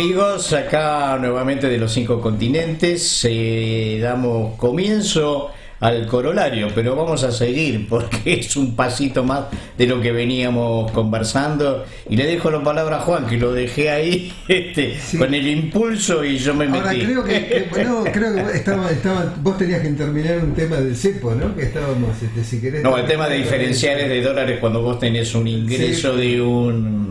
Amigos, acá nuevamente de los cinco continentes, eh, damos comienzo al corolario, pero vamos a seguir porque es un pasito más de lo que veníamos conversando. Y le dejo la palabra a Juan, que lo dejé ahí este, con el impulso y yo me metí. Ahora creo que, creo que estaba, estaba, vos tenías que terminar un tema del cepo, ¿no? Que estábamos, este, si querés. No, el tema de diferenciales de dólares cuando vos tenés un ingreso de un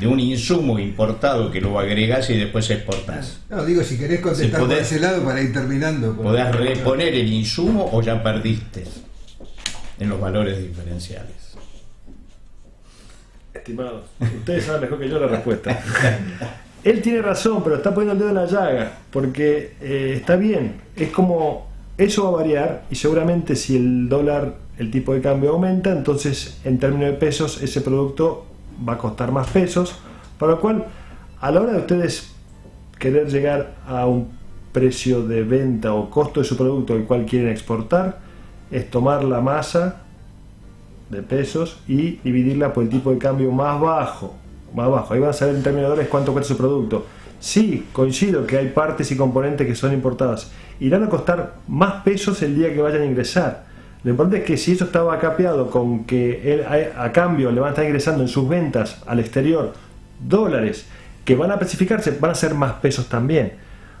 de un insumo importado que lo agregás y después exportás. No, digo, si querés contestar por ese lado para ir terminando. Podés reponer el insumo o ya perdiste en los valores diferenciales. Estimados, ustedes saben mejor que yo la respuesta. Él tiene razón, pero está poniendo el dedo en la llaga, porque eh, está bien, es como eso va a variar y seguramente si el dólar, el tipo de cambio aumenta, entonces en términos de pesos ese producto va a costar más pesos, para lo cual a la hora de ustedes querer llegar a un precio de venta o costo de su producto el cual quieren exportar, es tomar la masa de pesos y dividirla por el tipo de cambio más bajo. Más bajo. Ahí van a saber en términos cuánto cuesta su producto. Sí, coincido que hay partes y componentes que son importadas. Irán a costar más pesos el día que vayan a ingresar. Lo importante es que si eso estaba capeado con que él, a, cambio le van a estar ingresando en sus ventas al exterior dólares que van a especificarse, van a ser más pesos también.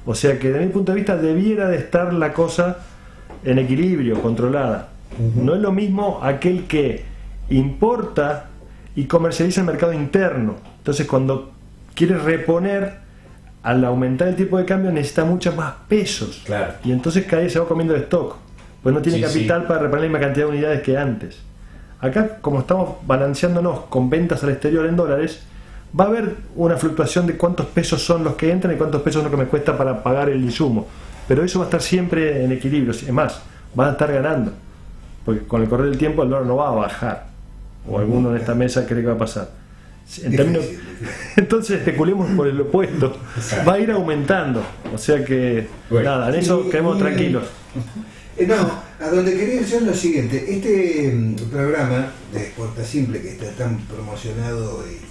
O sea que desde mi punto de vista debiera de estar la cosa en equilibrio, controlada. No es lo mismo aquel que importa y comercializa el mercado interno. Entonces cuando quiere reponer, al aumentar el tipo de cambio necesita muchos más pesos. Y entonces cada día se va comiendo el stock pues no tiene capital para reponer la misma cantidad de unidades que antes. Acá, como estamos balanceándonos con ventas al exterior en dólares, va a haber una fluctuación de cuántos pesos son los que entran y cuántos pesos es lo que me cuesta para pagar el insumo. Pero eso va a estar siempre en equilibrio. Es más, van a estar ganando. Porque con el correr del tiempo el dólar no va a bajar. O alguno en esta mesa cree que va a pasar. En términos, entonces especulemos por el opuesto. Va a ir aumentando. O sea que, nada, en eso quedemos tranquilos. Eh, no, a donde quería decir lo siguiente. Este mm, programa de Exporta Simple, que está tan promocionado y,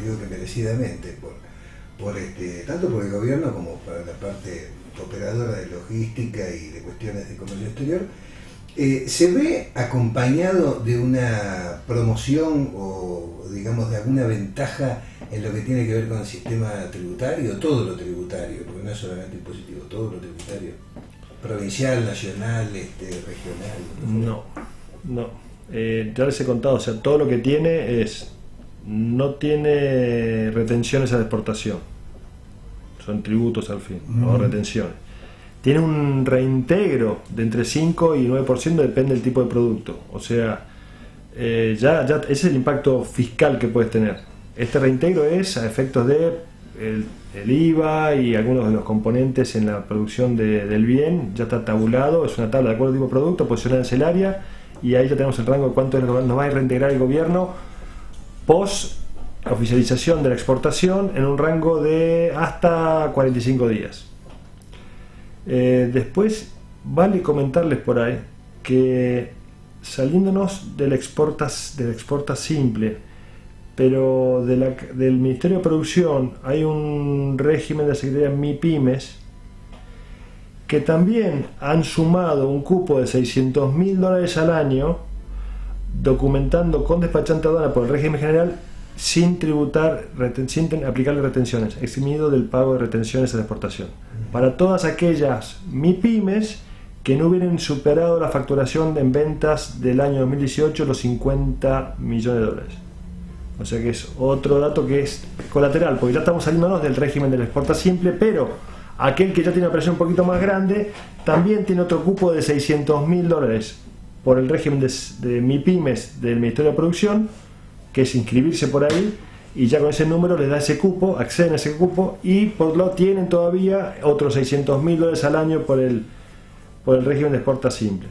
creo que merecidamente por, por este, tanto por el gobierno como para la parte operadora de logística y de cuestiones de comercio exterior, eh, ¿se ve acompañado de una promoción o, digamos, de alguna ventaja en lo que tiene que ver con el sistema tributario, todo lo tributario, porque no es solamente impositivo, todo lo tributario? Provincial, nacional, este, regional? No, no. Eh, ya les he contado, o sea, todo lo que tiene es, no tiene retenciones a la exportación, son tributos al fin, no retenciones. Tiene un reintegro de entre 5 y 9%, depende del tipo de producto. O sea, eh, ya, ya ese es el impacto fiscal que puedes tener. Este reintegro es a efectos de el el IVA y algunos de los componentes en la producción del bien, ya está tabulado, es una tabla de acuerdo tipo de producto, posicionada en el área y ahí ya tenemos el rango de cuánto nos va a reintegrar el gobierno post oficialización de la exportación en un rango de hasta 45 días. Eh, después vale comentarles por ahí que saliéndonos del exporta, del exporta simple, pero del Ministerio de Producción hay un régimen de Secretaría MIPIMES que también han sumado un cupo de 600 mil dólares al año documentando con despachante aduana por el régimen general sin tributar, sin aplicarle retenciones, eximido del pago de retenciones a la exportación. Para todas aquellas MIPIMES que no hubieran superado la facturación en ventas del año 2018 los 50 millones de dólares. O sea que es otro dato que es colateral, porque ya estamos saliéndonos del régimen del exporta simple, pero aquel que ya tiene una presión un poquito más grande también tiene otro cupo de 600 mil dólares por el régimen de, de MIPIMES del Ministerio de Producción, que es inscribirse por ahí y ya con ese número les da ese cupo, acceden a ese cupo y por lo tienen todavía otros 600 mil dólares al año por el, por el régimen de exporta simple.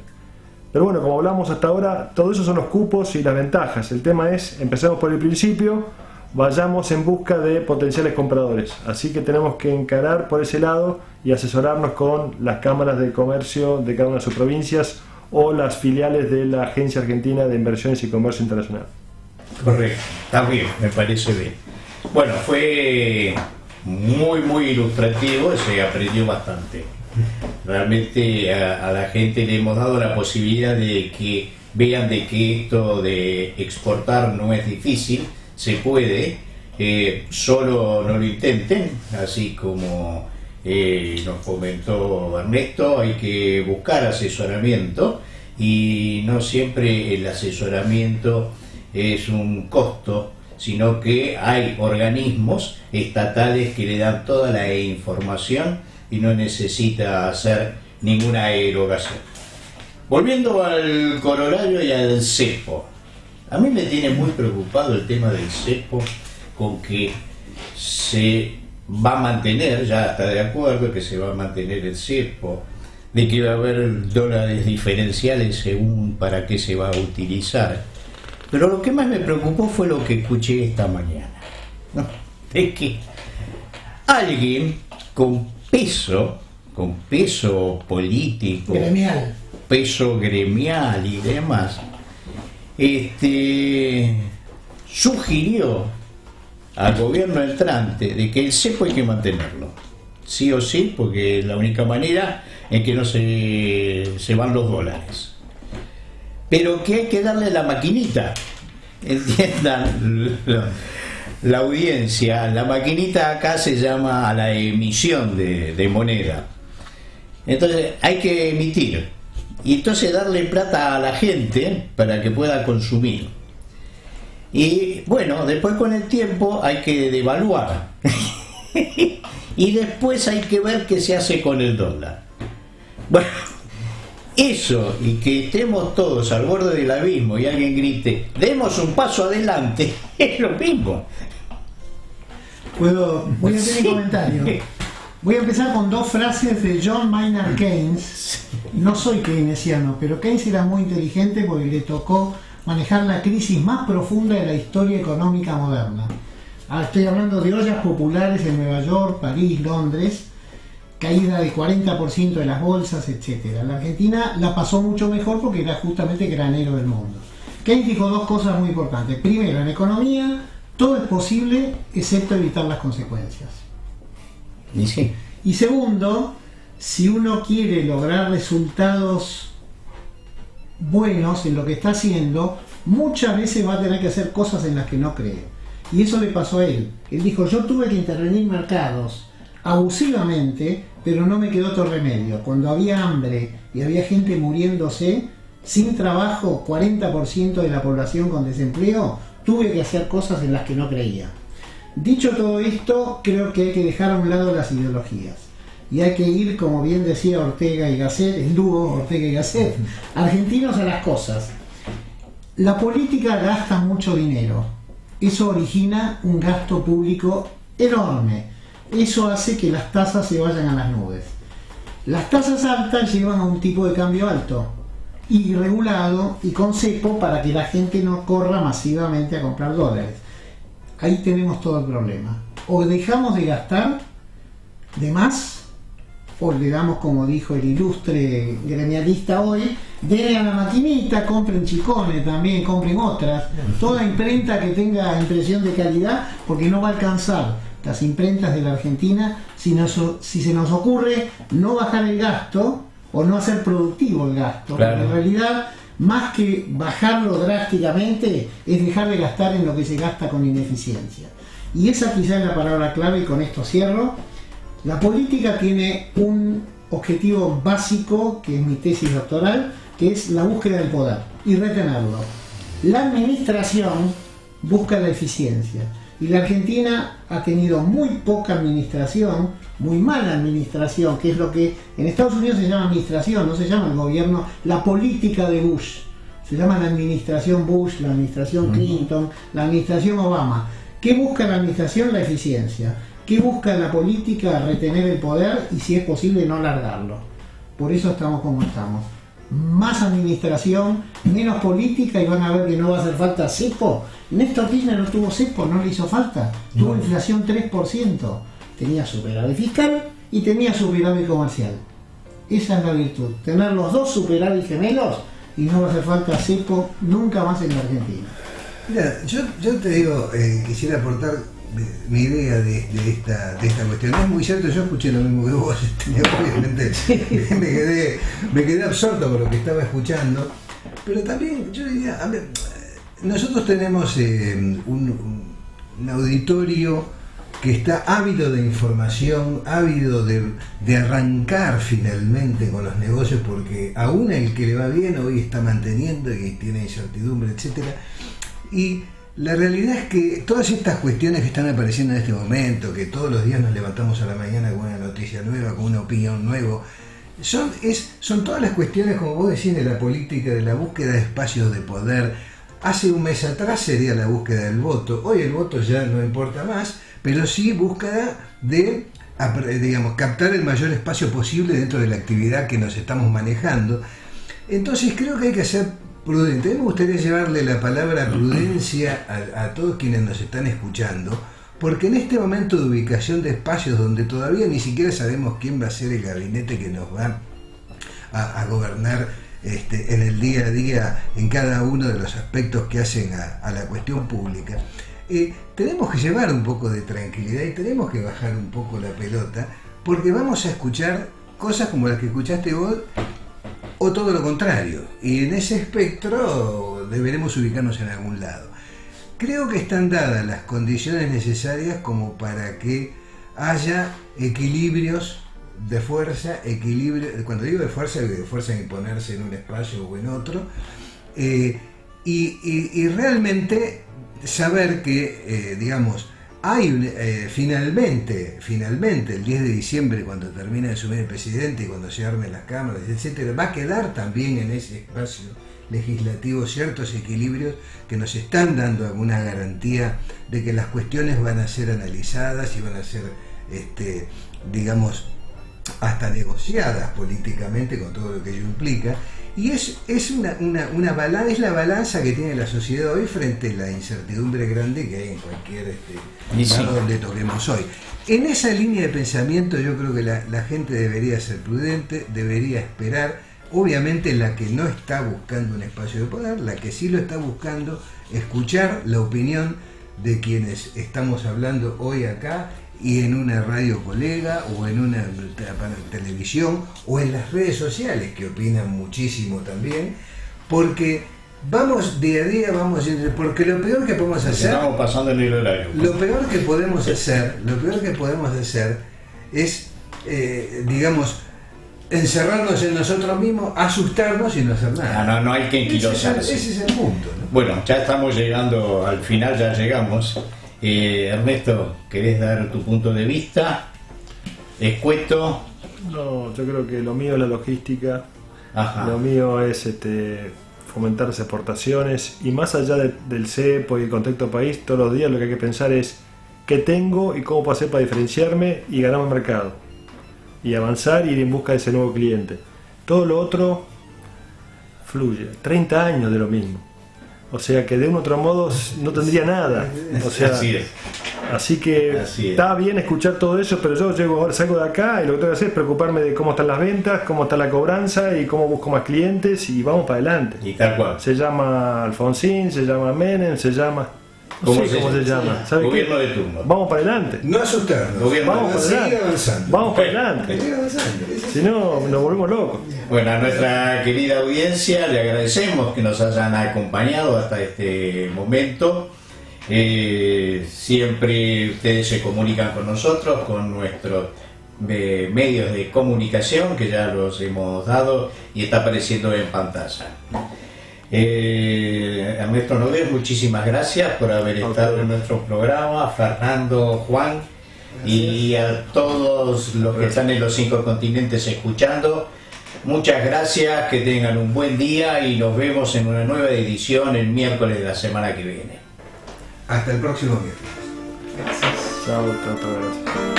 Pero bueno, como hablamos hasta ahora, todo eso son los cupos y las ventajas. El tema es, empecemos por el principio, vayamos en busca de potenciales compradores. Así que tenemos que encarar por ese lado y asesorarnos con las cámaras de comercio de cada una de sus provincias o las filiales de la Agencia Argentina de Inversiones y Comercio Internacional. Correcto, está bien, me parece bien. Bueno, fue muy, muy ilustrativo, se aprendió bastante. Realmente a, la gente le hemos dado la posibilidad de que vean de que esto de exportar no es difícil, se puede, eh, solo no lo intenten, así como eh, nos comentó Ernesto, hay que buscar asesoramiento y no siempre el asesoramiento es un costo, sino que hay organismos estatales que le dan toda la información y no necesita hacer ninguna erogación. Volviendo al corolario y al cepo, a mí me tiene muy preocupado el tema del cepo con que se va a mantener, ya está de acuerdo que se va a mantener el cepo, de que va a haber dólares diferenciales según para qué se va a utilizar. Pero lo que más me preocupó fue lo que escuché esta mañana, de que alguien con peso, con peso político, gremial, peso gremial y demás, este, sugirió al gobierno entrante de que el cepo hay que mantenerlo, sí o sí, porque es la única manera en que no se, se van los dólares. Pero que hay que darle la maquinita, entiendan la, audiencia, la maquinita acá se llama a la emisión de, de moneda. Entonces hay que emitir y entonces darle plata a la gente para que pueda consumir. Y bueno, después con el tiempo hay que devaluar. y después hay que ver qué se hace con el dólar. Bueno, eso y que estemos todos al borde del abismo y alguien grite, demos un paso adelante, es lo mismo. Puedo, voy a hacer un comentario. Voy a empezar con dos frases de John Maynard Keynes. No soy keynesiano, pero Keynes era muy inteligente porque le tocó manejar la crisis más profunda de la historia económica moderna. Ah, estoy hablando de ollas populares en Nueva York, París, Londres, caída del 40% de las bolsas, etc. La Argentina la pasó mucho mejor porque era justamente granero del mundo. Keynes dijo dos cosas muy importantes. Primero, en economía todo es posible excepto evitar las consecuencias. Y, sí. y segundo, si uno quiere lograr resultados buenos en lo que está haciendo, muchas veces va a tener que hacer cosas en las que no cree. Y eso le pasó a él. Él dijo, yo tuve que intervenir mercados abusivamente, pero no me quedó otro remedio. Cuando había hambre y había gente muriéndose, sin trabajo, 40% de la población con desempleo, tuve que hacer cosas en las que no creía. Dicho todo esto, creo que hay que dejar a un lado las ideologías y hay que ir, como bien decía Ortega y Gasset, el dúo Ortega y Gasset, argentinos a las cosas. La política gasta mucho dinero, eso origina un gasto público enorme, eso hace que las tasas se vayan a las nubes. Las tasas altas llevan a un tipo de cambio alto y regulado y con cepo para que la gente no corra masivamente a comprar dólares. Ahí tenemos todo el problema. O dejamos de gastar de más o le damos, como dijo el ilustre gremialista hoy, denle a la maquinita, compren chicones también, compren otras, toda imprenta que tenga impresión de calidad, porque no va a alcanzar las imprentas de la Argentina si, si se nos ocurre no bajar el gasto o no hacer productivo el gasto. en realidad, más que bajarlo drásticamente, es dejar de gastar en lo que se gasta con ineficiencia. Y esa quizá es la palabra clave y con esto cierro la política tiene un objetivo básico, que es mi tesis doctoral, que es la búsqueda del poder y retenerlo. La administración busca la eficiencia. Y la Argentina ha tenido muy poca administración, muy mala administración, que es lo que en Estados Unidos se llama administración, no se llama el gobierno, la política de Bush. Se llama la administración Bush, la administración Clinton, la administración Obama. ¿Qué busca la administración? La eficiencia. ¿Qué busca la política? Retener el poder y si es posible no largarlo. Por eso estamos como estamos. Más administración, menos política y van a ver que no va a hacer falta cepo. Néstor Kirchner no tuvo cepo, no le hizo falta. Tuvo inflación 3%. Tenía superávit fiscal y tenía superávit comercial. Esa es la virtud. Tener los dos superávit gemelos y no va a hacer falta cepo nunca más en la Argentina. Mira, yo, te digo, eh, quisiera aportar mi idea de, esta, de esta cuestión. es muy cierto, yo escuché lo mismo que vos, este, obviamente me, quedé, me quedé absorto con lo que estaba escuchando, pero también yo diría, a ver, nosotros tenemos eh, un, un, auditorio que está ávido de información, ávido de, de, arrancar finalmente con los negocios, porque aún el que le va bien hoy está manteniendo y tiene incertidumbre, etcétera. Y la realidad es que todas estas cuestiones que están apareciendo en este momento, que todos los días nos levantamos a la mañana con una noticia nueva, con una opinión nueva, son, es, son todas las cuestiones, como vos decís, de la política, de la búsqueda de espacios de poder. Hace un mes atrás sería la búsqueda del voto, hoy el voto ya no importa más, pero sí búsqueda de digamos, captar el mayor espacio posible dentro de la actividad que nos estamos manejando. Entonces creo que hay que ser prudente. A me gustaría llevarle la palabra prudencia a, todos quienes nos están escuchando, porque en este momento de ubicación de espacios donde todavía ni siquiera sabemos quién va a ser el gabinete que nos va a, gobernar este, en el día a día en cada uno de los aspectos que hacen a, la cuestión pública, eh, tenemos que llevar un poco de tranquilidad y tenemos que bajar un poco la pelota, porque vamos a escuchar cosas como las que escuchaste vos o todo lo contrario. Y en ese espectro deberemos ubicarnos en algún lado. Creo que están dadas las condiciones necesarias como para que haya equilibrios de fuerza, equilibrio, cuando digo de fuerza, de fuerza en imponerse en un espacio o en otro, eh, y, realmente saber que, eh, digamos, hay eh, finalmente, finalmente, el 10 de diciembre, cuando termine de asumir el presidente y cuando se armen las cámaras, etcétera, va a quedar también en ese espacio legislativo ciertos equilibrios que nos están dando alguna garantía de que las cuestiones van a ser analizadas y van a ser, este, digamos, hasta negociadas políticamente con todo lo que ello implica y es, es, una, una, balanza, es la balanza que tiene la sociedad hoy frente a la incertidumbre grande que hay en cualquier este, lugar donde toquemos hoy. En esa línea de pensamiento yo creo que la, la, gente debería ser prudente, debería esperar. Obviamente la que no está buscando un espacio de poder, la que sí lo está buscando, escuchar la opinión de quienes estamos hablando hoy acá y en una radio colega o en una televisión o en las redes sociales que opinan muchísimo también, porque vamos día a día, vamos porque lo peor que podemos hacer, estamos pasando el horario. Lo peor que podemos hacer, lo peor que podemos hacer es, eh, digamos, encerrarnos en nosotros mismos, asustarnos y no hacer nada. Ah, no, no hay que enquilosarse. Ese, es el punto. Bueno, ya estamos llegando al final, ya llegamos. Eh, Ernesto, ¿querés dar tu punto de vista? ¿Escueto? No, yo creo que lo mío es la logística. Lo mío es este, fomentar las exportaciones y más allá del CEPO y el contexto país, todos los días lo que hay que pensar es qué tengo y cómo puedo hacer para diferenciarme y ganar un mercado. Y avanzar y ir en busca de ese nuevo cliente. Todo lo otro fluye. 30 años de lo mismo. O sea que de un otro modo no tendría nada. O sea, así, que está bien escuchar todo eso, pero yo llego, salgo de acá y lo que tengo que hacer es preocuparme de cómo están las ventas, cómo está la cobranza y cómo busco más clientes y vamos para adelante. Y tal cual. Se llama Alfonsín, se llama Menem, se llama ¿Cómo, se, cómo se, llama? Gobierno de turno. Vamos para adelante. No asustarnos. Vamos para adelante. Vamos para adelante. Si no, nos volvemos locos. Bueno, a nuestra querida audiencia le agradecemos que nos hayan acompañado hasta este momento. Eh, siempre ustedes se comunican con nosotros, con nuestros eh, medios de comunicación, que ya los hemos dado y está apareciendo en pantalla. Eh, Ernesto Noguer, muchísimas gracias por haber estado en nuestro programa, Fernando, Juan y a todos los que están en los cinco continentes escuchando. Muchas gracias, que tengan un buen día y nos vemos en una nueva edición el miércoles de la semana que viene. Hasta el próximo miércoles. Gracias. Chao,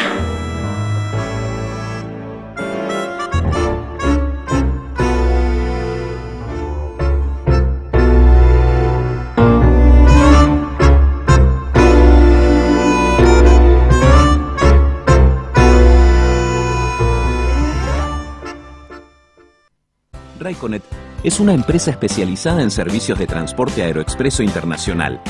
Raiconet es una empresa especializada en servicios de transporte aeroexpreso internacional.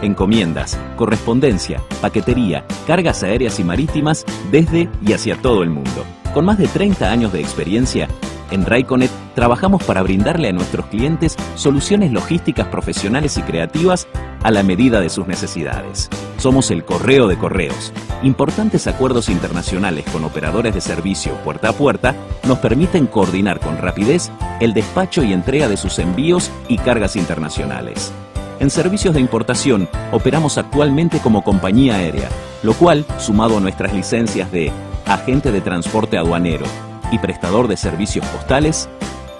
encomiendas, correspondencia, paquetería, cargas aéreas y marítimas desde y hacia todo el mundo. Con más de 30 años de experiencia, en Raiconet trabajamos para brindarle a nuestros clientes soluciones logísticas profesionales y creativas a la medida de sus necesidades. Somos el correo de correos. Importantes acuerdos internacionales con operadores de servicio puerta a puerta nos permiten coordinar con rapidez el despacho y entrega de sus envíos y cargas internacionales. En servicios de importación operamos actualmente como compañía aérea, lo cual, sumado a nuestras licencias de agente de transporte aduanero, y prestador de servicios postales,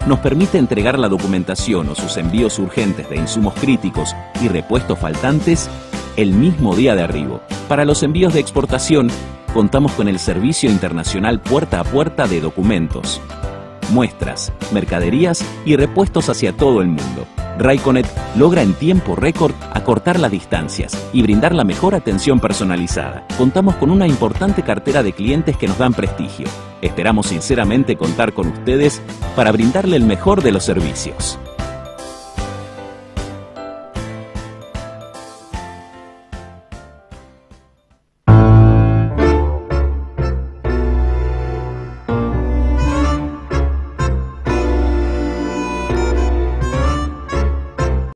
nos permite entregar la documentación o sus envíos urgentes de insumos críticos y repuestos faltantes el mismo día de arribo. Para los envíos de exportación, contamos con el Servicio Internacional Puerta a Puerta de Documentos, muestras, mercaderías y repuestos hacia todo el mundo. Raiconet logra en tiempo récord acortar las distancias y brindar la mejor atención personalizada. Contamos con una importante cartera de clientes que nos dan prestigio. Esperamos sinceramente contar con ustedes para brindarle el mejor de los servicios.